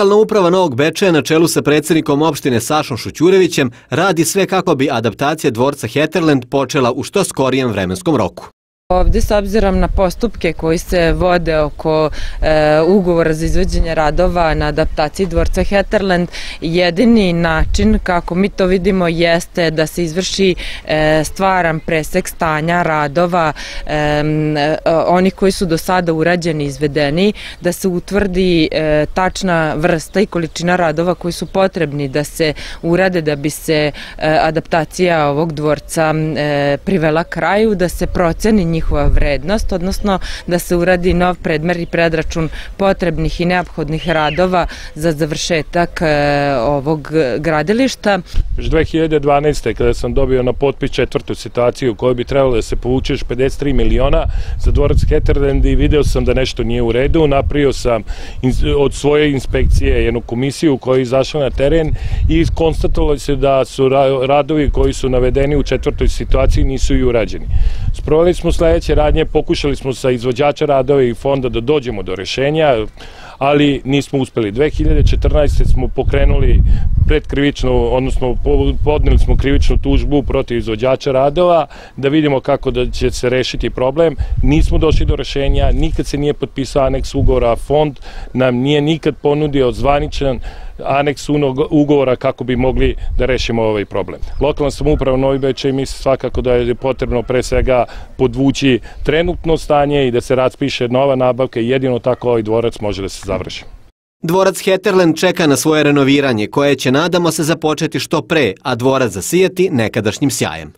Lokalna uprava Novog Bečeja na čelu sa predsednikom opštine Sašom Šućurevićem radi sve kako bi adaptacija dvorca Heterland počela u što skorijem vremenskom roku. Ovde s obzirom na postupke koji se vode oko e, ugovora za izvođenje radova na adaptaciji dvorca Heterland, jedini način kako mi to vidimo jeste da se izvrši e, stvaran presek stanja radova, e, e, oni koji su do sada urađeni i izvedeni, da se utvrdi e, tačna vrsta i količina radova koji su potrebni da se urade da bi se e, adaptacija ovog dvorca e, privela kraju, da se proceni njih njihova vrednost, odnosno da se uradi nov predmer i predračun potrebnih i neophodnih radova za završetak e, ovog gradilišta. Još 2012. kada sam dobio na potpis četvrtu situaciju u kojoj bi trebalo da se povuče 53 miliona za dvorac Heterland i video sam da nešto nije u redu, napravio sam od svoje inspekcije jednu komisiju koja je izašla na teren i konstatovalo se da su radovi koji su navedeni u četvrtoj situaciji nisu i urađeni. Sprovali smo sledeće radnje, pokušali smo sa izvođača radova i fonda da dođemo do rešenja, ali nismo uspeli. 2014. smo pokrenuli predkrivičnu, odnosno podneli smo krivičnu tužbu protiv izvođača radova, da vidimo kako da će se rešiti problem. Nismo došli do rešenja, nikad se nije potpisao aneks ugovora, fond nam nije nikad ponudio zvaničan aneks ugovora kako bi mogli da rešimo ovaj problem. Lokalna samouprava Novi Bečej misli svakako da je potrebno pre svega podvući trenutno stanje i da se raspiše nova nabavka i jedino tako ovaj dvorac može da se završi. Dvorac Heterland čeka na svoje renoviranje koje će nadamo se započeti što pre, a dvorac zasijati nekadašnjim sjajem.